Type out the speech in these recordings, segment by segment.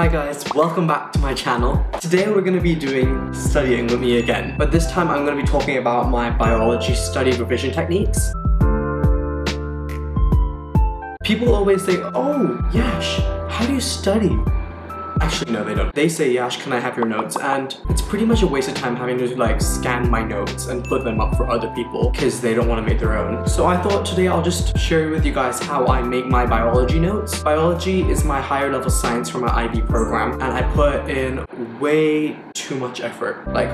Hi guys, welcome back to my channel. Today we're going to be doing studying with me again, but this time I'm going to be talking about my biology study revision techniques. People always say, oh, Yash, how do you study? Actually, no, they don't. They say, Yash, can I have your notes? And it's pretty much a waste of time having to like scan my notes and put them up for other people because they don't want to make their own. So I thought today I'll just share with you guys how I make my biology notes. Biology is my higher level science for my IB program and I put in way too much effort. Like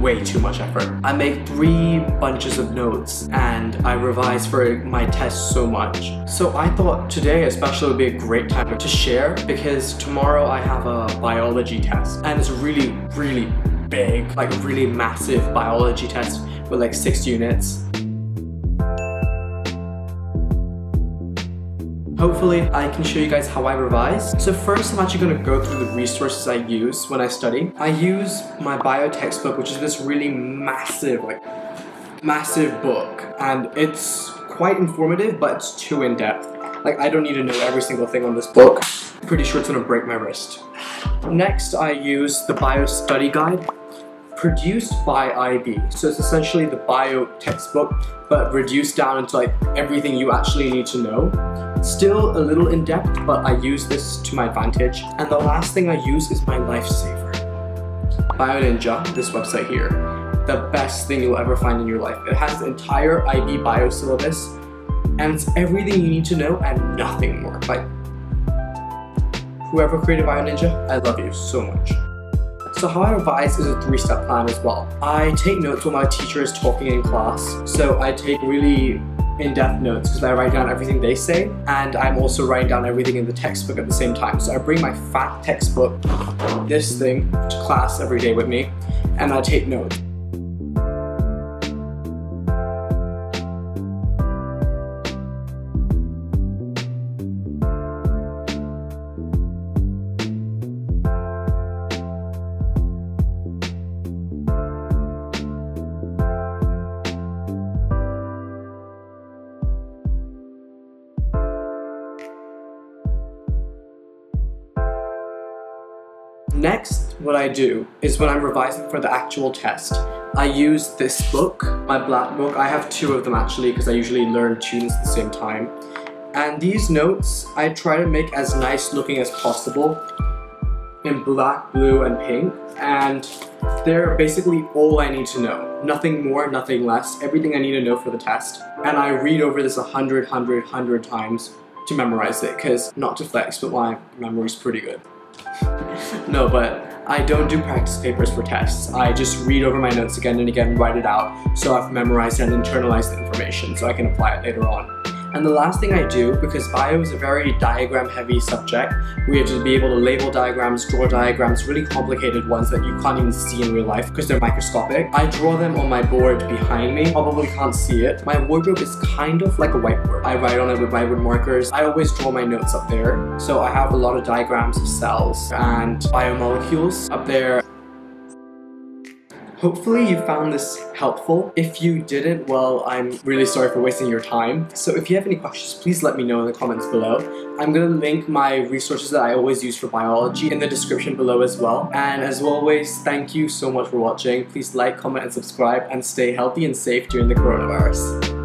way too much effort. I make three bunches of notes and I revise for my test so much. So I thought today especially would be a great time to share because tomorrow I have a biology test and it's really, really big, like really massive biology test with like six units. Hopefully I can show you guys how I revise. So first I'm actually to go through the resources I use when I study. I use my bio textbook which is this really massive like massive book and it's quite informative but it's too in-depth. Like I don't need to know every single thing on this book. Pretty sure it's gonna break my wrist. Next I use the bio study guide produced by IB. So it's essentially the bio textbook, but reduced down into like everything you actually need to know. Still a little in depth, but I use this to my advantage. And the last thing I use is my lifesaver. BioNinja, this website here. The best thing you'll ever find in your life. It has the entire IB bio syllabus, and it's everything you need to know and nothing more. Like, whoever created BioNinja, I love you so much. So how I revise is a three-step plan as well. I take notes when my teacher is talking in class. So I take really in-depth notes because I write down everything they say and I'm also writing down everything in the textbook at the same time. So I bring my fat textbook, this thing, to class every day with me and I take notes. Next, what I do is when I'm revising for the actual test, I use this book, my black book. I have two of them actually because I usually learn tunes at the same time. And these notes, I try to make as nice looking as possible in black, blue, and pink. And they're basically all I need to know. Nothing more, nothing less. Everything I need to know for the test. And I read over this a hundred, hundred, hundred times to memorize it because not to flex, but my memory's pretty good. no, but I don't do practice papers for tests. I just read over my notes again and again, write it out, so I've memorized and internalized the information so I can apply it later on. And the last thing I do, because bio is a very diagram heavy subject, we have to be able to label diagrams, draw diagrams, really complicated ones that you can't even see in real life because they're microscopic. I draw them on my board behind me, probably can't see it. My wardrobe is kind of like a whiteboard. I write on it with wood markers. I always draw my notes up there. So I have a lot of diagrams of cells and biomolecules up there. Hopefully you found this helpful. If you didn't, well, I'm really sorry for wasting your time. So if you have any questions, please let me know in the comments below. I'm gonna link my resources that I always use for biology in the description below as well. And as always, thank you so much for watching. Please like, comment, and subscribe, and stay healthy and safe during the coronavirus.